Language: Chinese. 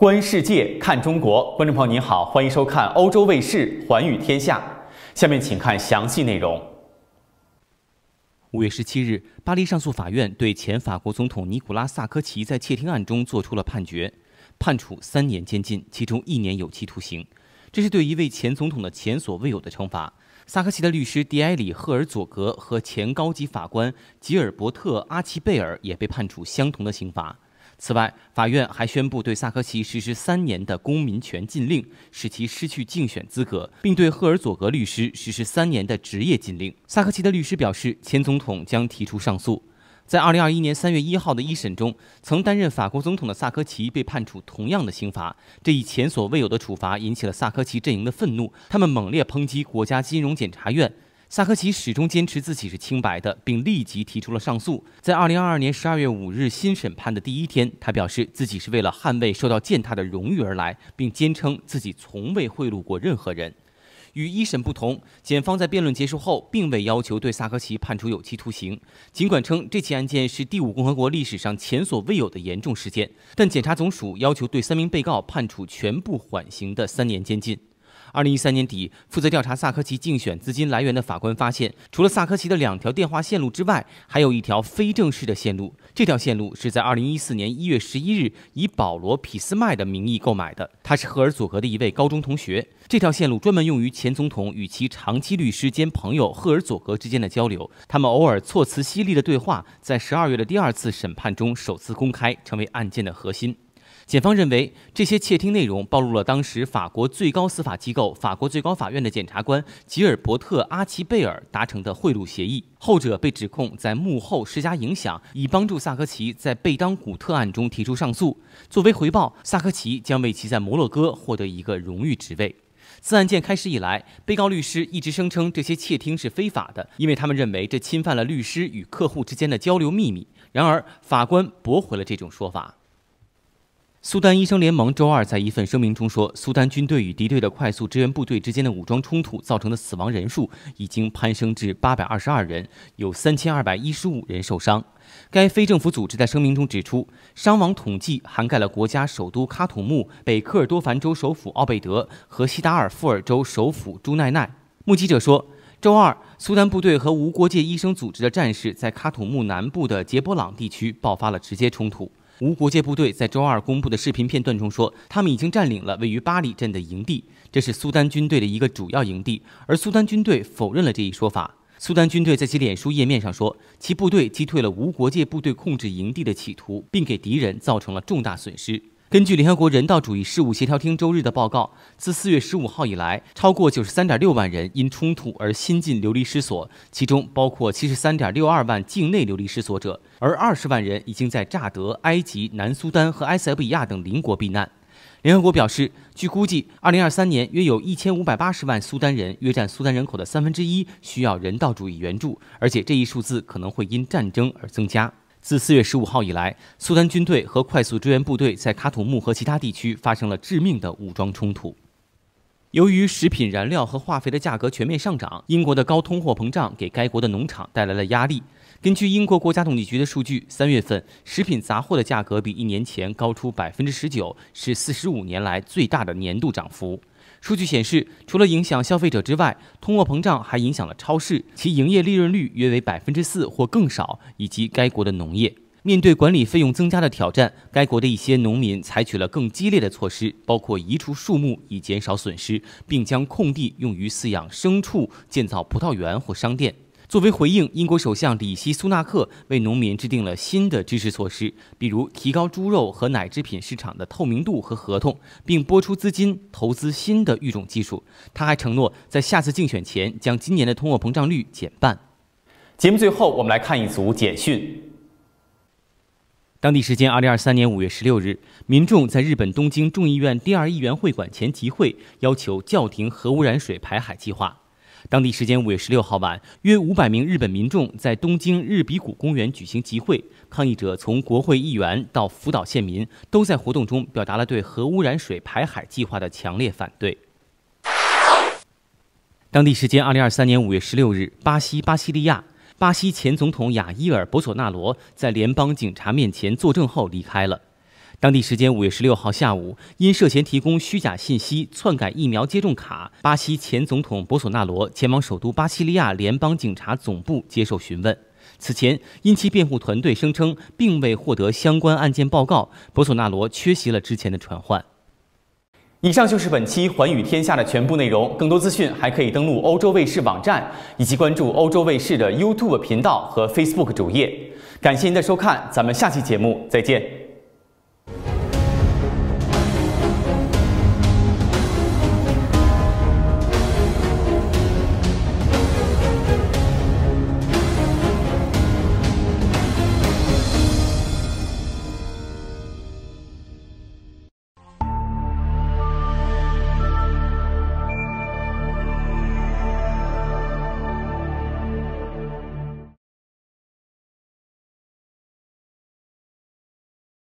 观世界，看中国，观众朋友您好，欢迎收看欧洲卫视《寰宇天下》。下面请看详细内容。五月十七日，巴黎上诉法院对前法国总统尼古拉萨科齐在窃听案中作出了判决，判处三年监禁，其中一年有期徒刑。这是对一位前总统的前所未有的惩罚。萨科齐的律师迪埃里·赫尔佐格和前高级法官吉尔伯特·阿奇贝尔也被判处相同的刑罚。此外，法院还宣布对萨科齐实施三年的公民权禁令，使其失去竞选资格，并对赫尔佐格律师实施三年的职业禁令。萨科齐的律师表示，前总统将提出上诉。在2021年3月1号的一审中，曾担任法国总统的萨科齐被判处同样的刑罚。这一前所未有的处罚引起了萨科齐阵营的愤怒，他们猛烈抨击国家金融检察院。萨科齐始终坚持自己是清白的，并立即提出了上诉。在2022年12月5日新审判的第一天，他表示自己是为了捍卫受到践踏的荣誉而来，并坚称自己从未贿赂过任何人。与一审不同，检方在辩论结束后并未要求对萨科齐判处有期徒刑。尽管称这起案件是第五共和国历史上前所未有的严重事件，但检察总署要求对三名被告判处全部缓刑的三年监禁。二零一三年底，负责调查萨科齐竞选资金来源的法官发现，除了萨科齐的两条电话线路之外，还有一条非正式的线路。这条线路是在二零一四年一月十一日以保罗·皮斯麦的名义购买的，他是赫尔佐格的一位高中同学。这条线路专门用于前总统与其长期律师兼朋友赫尔佐格之间的交流。他们偶尔措辞犀利的对话，在十二月的第二次审判中首次公开，成为案件的核心。检方认为，这些窃听内容暴露了当时法国最高司法机构法国最高法院的检察官吉尔伯特·阿奇贝尔达成的贿赂协议。后者被指控在幕后施加影响，以帮助萨科齐在贝当古特案中提出上诉。作为回报，萨科齐将为其在摩洛哥获得一个荣誉职位。自案件开始以来，被告律师一直声称这些窃听是非法的，因为他们认为这侵犯了律师与客户之间的交流秘密。然而，法官驳回了这种说法。苏丹医生联盟周二在一份声明中说，苏丹军队与敌对的快速支援部队之间的武装冲突造成的死亡人数已经攀升至八百二十二人，有三千二百一十五人受伤。该非政府组织在声明中指出，伤亡统计涵盖了国家首都喀土穆、北科尔多凡州首府奥贝德和西达尔富尔州首府朱奈奈。目击者说，周二，苏丹部队和无国界医生组织的战士在喀土穆南部的杰波朗地区爆发了直接冲突。无国界部队在周二公布的视频片段中说，他们已经占领了位于巴里镇的营地，这是苏丹军队的一个主要营地。而苏丹军队否认了这一说法。苏丹军队在其脸书页面上说，其部队击退了无国界部队控制营地的企图，并给敌人造成了重大损失。根据联合国人道主义事务协调厅周日的报告，自四月十五号以来，超过九十三点六万人因冲突而新近流离失所，其中包括七十三点六二万境内流离失所者，而二十万人已经在乍得、埃及、南苏丹和埃塞俄比亚等邻国避难。联合国表示，据估计，二零二三年约有一千五百八十万苏丹人，约占苏丹人口的三分之一，需要人道主义援助，而且这一数字可能会因战争而增加。自四月十五号以来，苏丹军队和快速支援部队在喀土穆和其他地区发生了致命的武装冲突。由于食品、燃料和化肥的价格全面上涨，英国的高通货膨胀给该国的农场带来了压力。根据英国国家统计局的数据，三月份食品杂货的价格比一年前高出百分之十九，是四十五年来最大的年度涨幅。数据显示，除了影响消费者之外，通货膨胀还影响了超市，其营业利润率约为百分之四或更少，以及该国的农业。面对管理费用增加的挑战，该国的一些农民采取了更激烈的措施，包括移除树木以减少损失，并将空地用于饲养牲畜、建造葡萄园或商店。作为回应，英国首相里希·苏纳克为农民制定了新的支持措施，比如提高猪肉和奶制品市场的透明度和合同，并拨出资金投资新的育种技术。他还承诺在下次竞选前将今年的通货膨胀率减半。节目最后，我们来看一组简讯。当地时间二零二三年五月十六日，民众在日本东京众议院第二议员会馆前集会，要求叫停核污染水排海计划。当地时间五月十六号晚，约五百名日本民众在东京日比谷公园举行集会。抗议者从国会议员到福岛县民，都在活动中表达了对核污染水排海计划的强烈反对。当地时间二零二三年五月十六日，巴西巴西利亚，巴西前总统雅伊尔·博索纳罗在联邦警察面前作证后离开了。当地时间五月十六号下午，因涉嫌提供虚假信息、篡改疫苗接种卡，巴西前总统博索纳罗前往首都巴西利亚联邦警察总部接受询问。此前，因其辩护团队声称并未获得相关案件报告，博索纳罗缺席了之前的传唤。以上就是本期《寰宇天下》的全部内容。更多资讯还可以登录欧洲卫视网站，以及关注欧洲卫视的 YouTube 频道和 Facebook 主页。感谢您的收看，咱们下期节目再见。